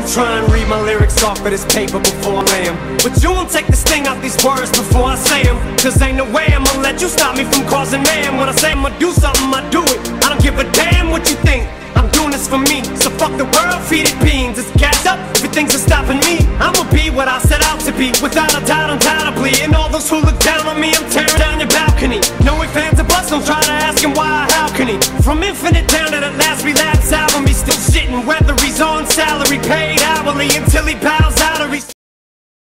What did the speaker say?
can try and read my lyrics off of this paper before I lay 'em. But you won't take the sting out these words before I say 'em. Cause ain't no way I'ma let you stop me from causing man. When I say I'ma do something, I do it. I don't give a damn what you think. I'm doing this for me. So fuck the world, feed it beans. It's gas up thinks it's stopping me. I'ma be what I set out to be. Without a doubt, undoubtedly. And all those who look down on me, I'm tearing down your balcony. No ifs, fans, or buts, don't try to ask him why how can he. From infinite down to the last relapse album, he's still shitting whether he's on salary, paid until he bows